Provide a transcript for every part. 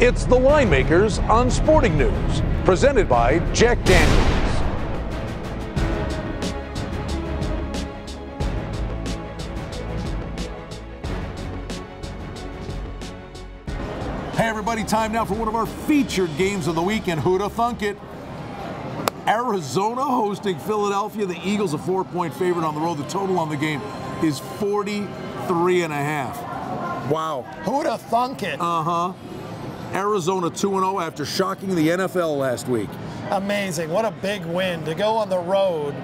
It's the line makers on Sporting News, presented by Jack Daniels. Hey, everybody, time now for one of our featured games of the weekend. Who'da thunk it? Arizona hosting Philadelphia. The Eagles, a four point favorite on the road. The total on the game is 43 and a half. Wow. Who'd have thunk it? Uh huh. Arizona 2 0 after shocking the NFL last week. Amazing. What a big win to go on the road.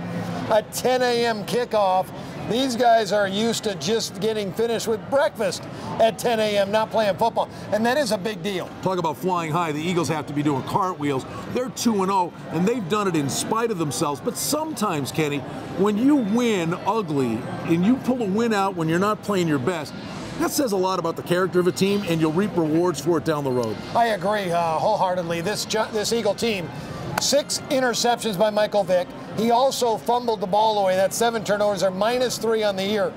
A 10 a.m. kickoff. These guys are used to just getting finished with breakfast at 10 a.m., not playing football. And that is a big deal. Talk about flying high. The Eagles have to be doing cartwheels. They're 2 0, and they've done it in spite of themselves. But sometimes, Kenny, when you win ugly and you pull a win out when you're not playing your best, that says a lot about the character of a team, and you'll reap rewards for it down the road. I agree uh, wholeheartedly. This this Eagle team, six interceptions by Michael Vick. He also fumbled the ball away. That's seven turnovers, are minus three on the year.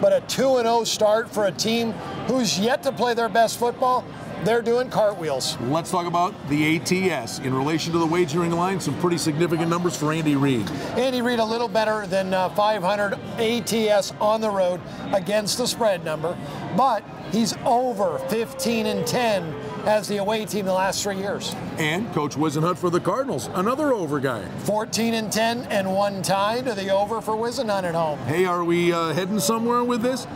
But a 2 0 start for a team who's yet to play their best football. They're doing cartwheels. Let's talk about the ATS. In relation to the wagering line, some pretty significant numbers for Andy Reid. Andy Reid a little better than uh, 500 ATS on the road against the spread number, but he's over 15 and 10 as the away team the last three years. And Coach Whisenhunt for the Cardinals, another over guy. 14 and 10 and one tie to the over for Whisenhunt at home. Hey, are we uh, heading somewhere with this?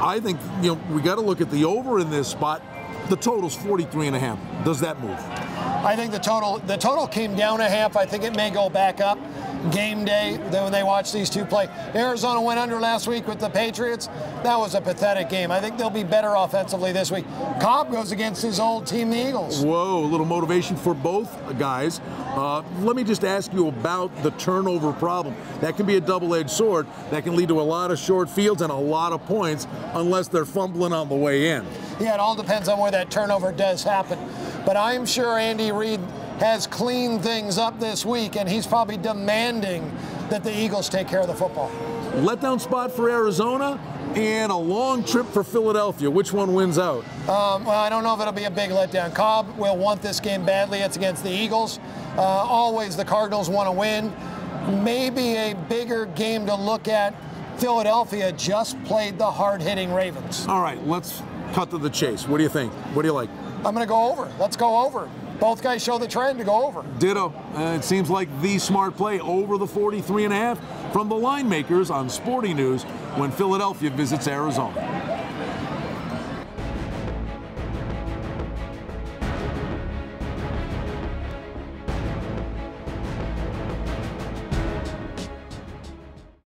I think you know we got to look at the over in this spot. The total's 43 and a half. Does that move? I think the total the total came down a half. I think it may go back up. Game day, when they watch these two play. Arizona went under last week with the Patriots. That was a pathetic game. I think they'll be better offensively this week. Kolb goes against his old team, the Eagles. Whoa, a little motivation for both guys. Uh, let me just ask you about the turnover problem. That can be a double edged sword. That can lead to a lot of short fields and a lot of points unless they're fumbling on the way in. Yeah, it all depends on where that turnover does happen. But I'm sure Andy Reid has cleaned things up this week, and he's probably demanding that the Eagles take care of the football. Letdown spot for Arizona and a long trip for Philadelphia. Which one wins out? Um, well, I don't know if it'll be a big letdown. Kolb will want this game badly. It's against the Eagles. Uh, always the Cardinals want to win. Maybe a bigger game to look at. Philadelphia just played the hard hitting Ravens. All right, let's cut to the chase. What do you think? What do you like? I'm going to go over. Let's go over. Both guys show the trend to go over. Ditto. Uh, it seems like the smart play over the 43 and a half from the line makers on Sporting News when Philadelphia visits Arizona.